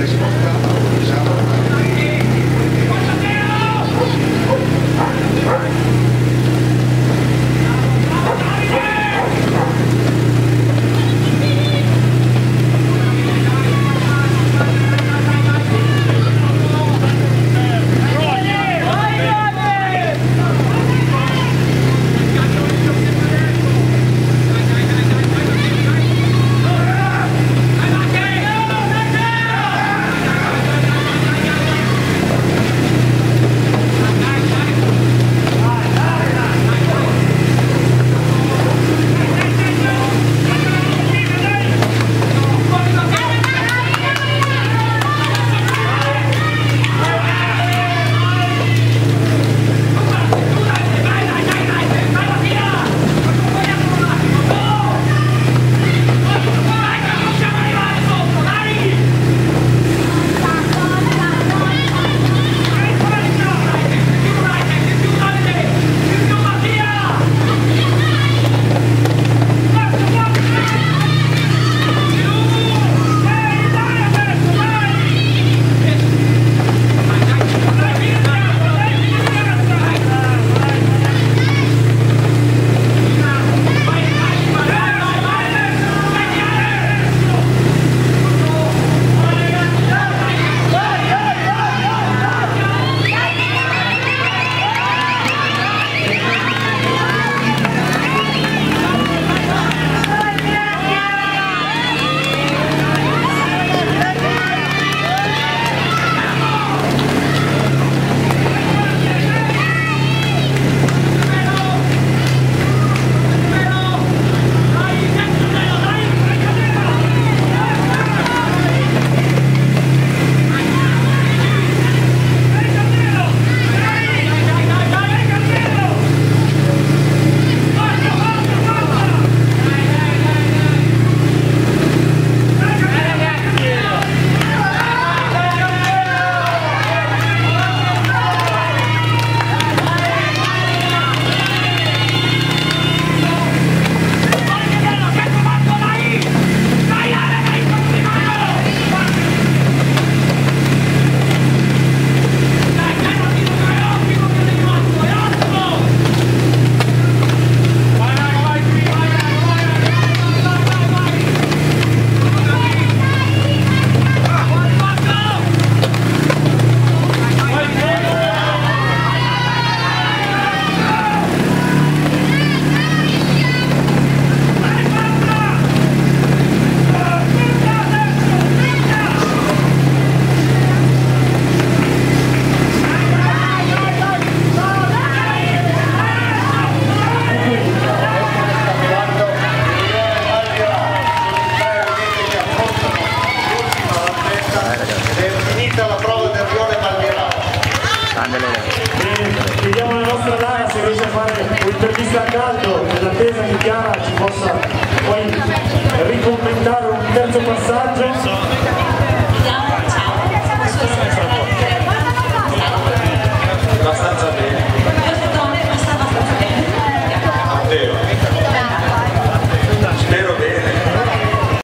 たします。Grande Lorenzo. Chiediamo la nostra Lara se riesce a fare un'intervista a caldo, nell'attesa che Chiara ci possa poi ricommentare un terzo passaggio.